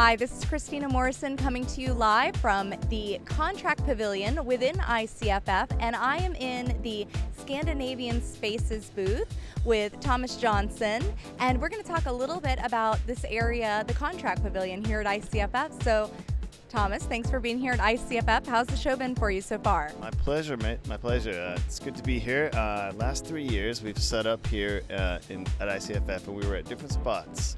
Hi, this is Christina Morrison coming to you live from the Contract Pavilion within ICFF, and I am in the Scandinavian Spaces booth with Thomas Jonsson, and we're going to talk a little bit about this area, the Contract Pavilion here at ICFF. So, Thomas, thanks for being here at ICFF. How's the show been for you so far? My pleasure, mate. My pleasure. Uh, it's good to be here. Uh, last three years, we've set up here uh, in, at ICFF, and we were at different spots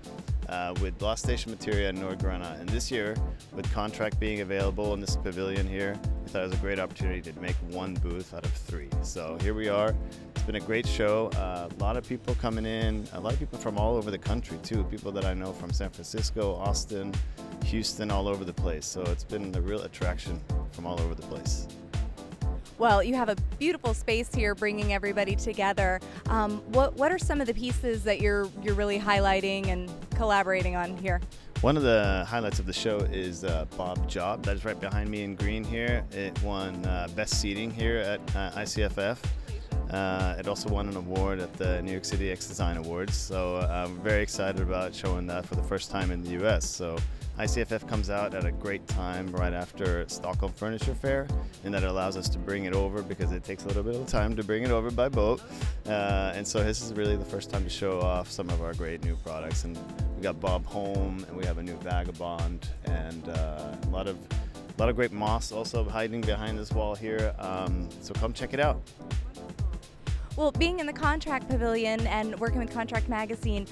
uh, with Blå Station Materia and Nordgröna. And this year, with contract being available in this pavilion here, we thought it was a great opportunity to make one booth out of three. So here we are. It's been a great show. Uh, a lot of people coming in, a lot of people from all over the country too. People that I know from San Francisco, Austin, Houston, all over the place. So it's been a real attraction from all over the place. Well, you have a beautiful space here, bringing everybody together. Um, what what are some of the pieces that you're you're really highlighting and collaborating on here? One of the highlights of the show is uh, Bob Job. That is right behind me in green here. It won uh, Best Seating here at uh, ICFF. Uh, it also won an award at the New York City X Design Awards. So uh, I'm very excited about showing that for the first time in the US. So ICFF comes out at a great time right after Stockholm Furniture Fair, and that allows us to bring it over because it takes a little bit of time to bring it over by boat. Uh, and so this is really the first time to show off some of our great new products. And we got Bob Home, and we have a new Vagabond, and uh, a lot of a lot of great moss also hiding behind this wall here. Um, so come check it out. Well, being in the Contract Pavilion and working with Contract Magazine,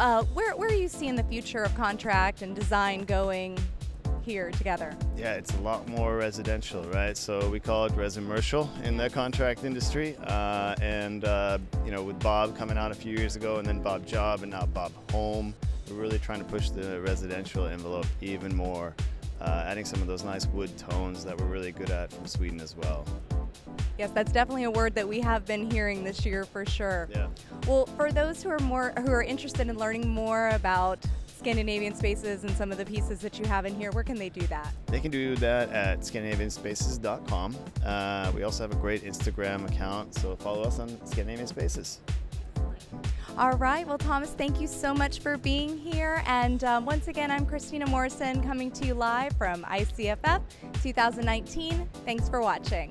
uh, where, where are you seeing the future of contract and design going here together? Yeah, it's a lot more residential, right? So we call it resimercial in the contract industry. Uh, and, uh, you know, with Bob coming out a few years ago and then Bob Job and now Bob Home, we're really trying to push the residential envelope even more, uh, adding some of those nice wood tones that we're really good at from Sweden as well. Yes, that's definitely a word that we have been hearing this year for sure. Yeah. Well, for those who are more who are interested in learning more about Scandinavian Spaces and some of the pieces that you have in here, where can they do that? They can do that at scandinavianspaces.com. Uh, we also have a great Instagram account, so follow us on Scandinavian Spaces. All right. Well, Thomas, thank you so much for being here. And um, once again, I'm Christina Morrison coming to you live from ICFF 2019. Thanks for watching.